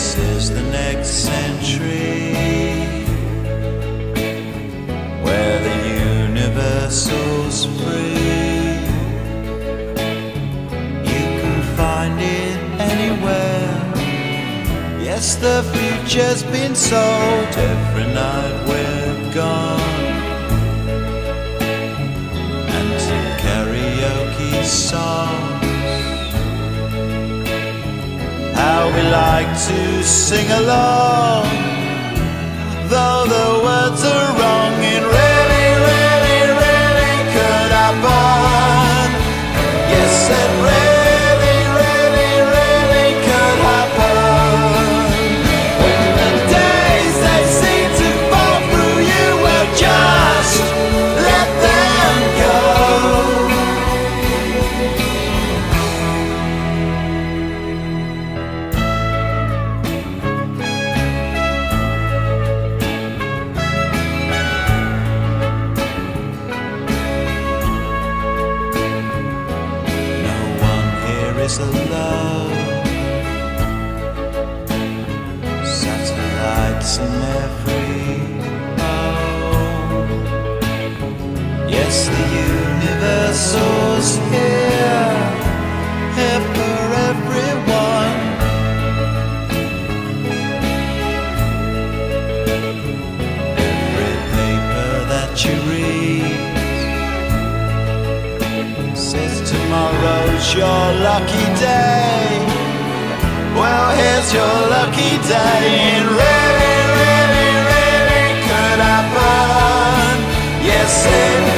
This is the next century. Yes, the future's been sold every night we're gone. And some karaoke songs. How we like to sing along, though the words are wrong. It really, really, really could happen. Yes, it really, is alone. Satellites in every home. Yes, the universe was here, here for everyone. Every paper that you read says tomorrow's your lucky day. Well, here's your lucky day. It really, really, really could happen. Yes, it